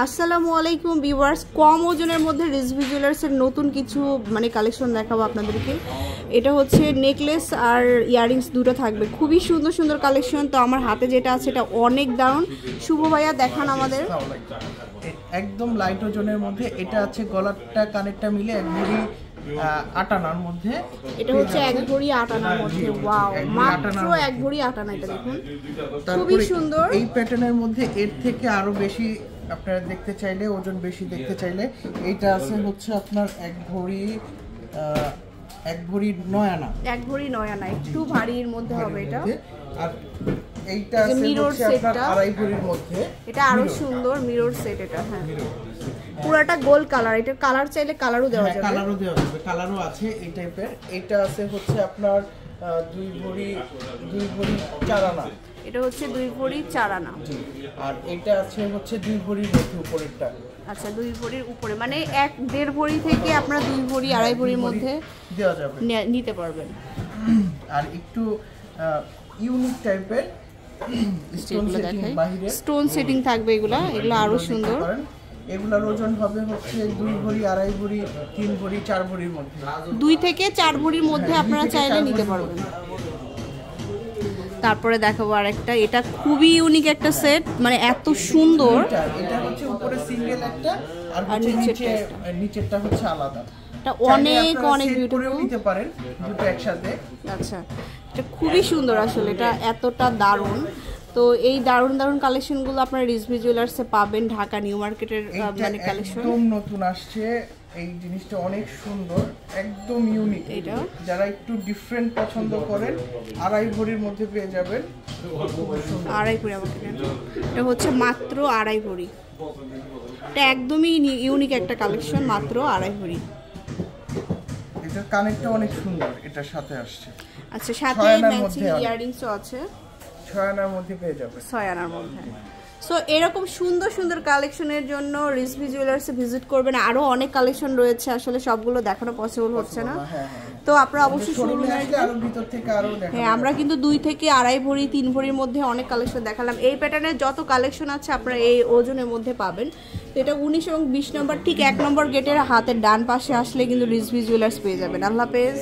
আসসালামু আলাইকুম ভিউয়ার্স কম ওজনের মধ্যে রিজভি জুয়েলার্সের নতুন কিছু মানে কালেকশন দেখাবো আপনাদেরকে। এটা হচ্ছে নেকলেস আর ইয়াররিংস দুটো থাকবে। খুবই সুন্দর সুন্দর কালেকশন তো আমার হাতে যেটা আছে এটা অনেক দারুণ। শুভ ভাইয়া দেখান আমাদের। একদম লাইট ওজনের মধ্যে এটা আছে গলারটা কানেরটা মিলে এক ভরি আহ, আটানার মধ্যে। এটা হচ্ছে এক ভরি আট আনার মধ্যে। ওয়াও মাত্র এক ভরি আট আনা এটা দেখুন। তারপরে সুন্দর। এই প্যাটার্নের মধ্যে এর থেকে আরও বেশি আপনারা দেখতে চাইলে ওজন বেশি দেখতে চাইলে এইটা আছে হচ্ছে আপনার এক ভরি এক ভরি নয় আনা এক ভরি নয় আনা একটু ভারীর মধ্যে হবে এটা। আর এইটা আছে হচ্ছে আপনার আড়াই ভরির মধ্যে। এটা আরও সুন্দর মিরর সেট এটা হ্যাঁ। পুরাটা গোল কালার এটা কালার চাইলে কালারও দেওয়া হ্যাঁ যাবে। কালারও দেওয়া যাবে কালারও আছে এই টাইপের এটা আছে হচ্ছে আপনার দুই ভরি দুই ভরি চার আনা এটা হচ্ছে দুই ভরি চার আনা আর এটা আছে হচ্ছে দুই ভরির মধ্যে উপরেরটা। আচ্ছা দুই ভরির উপরে মানে এক দেড় ভরি থেকে আপনারা দুই ভরি আড়াই ভরির মধ্যে দেওয়া যাবে। নিতে পারবেন। আর একটু ইউনিক টাইপের স্টোন সেটিং থাকবে এগুলা এগুলো আরও সুন্দর। এগুলার ওজন হবে হচ্ছে দুই ভরি আড়াই ভরি তিন ভরি চার ভরির মধ্যে। দুই থেকে চার ভরির মধ্যে হ্যাঁ, আপনারা চাইলে নিতে পারবেন। তারপরে দেখাবো আরেকটা। এটা খুবই ইউনিক একটা সেট মানে এত সুন্দর। এটা হচ্ছে উপরে সিঙ্গেল একটা আর নিচে নিচেরটা হচ্ছে আলাদা। এটা অনেক অনেক বিউটিফুল নিতে পারেন দুটো একসাথে। আচ্ছা এটা খুবই সুন্দর আসলে এটা এতটা দারুণ। তো এই দারুণ দারুণ কালেকশনগুলো আপনারা রিজভি জুয়েলার্সে পাবেন ঢাকা নিউ মার্কেটের মানে কালেকশন একদম নতুন আসছে। এই জিনিসটা অনেক সুন্দর একদম ইউনিক এটা? যারা একটু ডিফারেন্ট পছন্দ করেন আড়াই ভরির মধ্যে পেয়ে যাবেন। আড়াই ভরি আমাকে এটা হচ্ছে মাত্র আড়াই ভরি। এটা একদমই ইউনিক একটা কালেকশন মাত্র আড়াই ভরি। এটার কানেরটা অনেক সুন্দর এটার সাথে আসছে। আচ্ছা সাথে ম্যাচিং। ইয়াররিংসও আছে। ছয় আনার মধ্যে পেয়ে যাবে। ছয় আনার মধ্যে। সো এরকম সুন্দর সুন্দর কালেকশনের জন্য রিসভি জুয়েলার্সে ভিজিট করবেন। আরও অনেক কালেকশন রয়েছে আসলে সবগুলো দেখানো পসিবল হচ্ছে না। হ্যাঁ হ্যাঁ। তো আপনারা অবশ্যই শোরুমে আরও ভিতর থেকে আরও হ্যাঁ আমরা কিন্তু দুই থেকে আড়াই ভরি তিন ভরির মধ্যে অনেক কালেকশন দেখালাম। এই প্যাটার্নের যত কালেকশন আছে আপনারা এই ওজনের মধ্যে পাবেন। তো এটা উনিশ এবং বিশ নম্বর ঠিক এক নম্বর গেটের হাতের ডান পাশে আসলে কিন্তু রিজভি জুয়েলার্স পেয়ে যাবেন। আল্লাহ হাফেজ।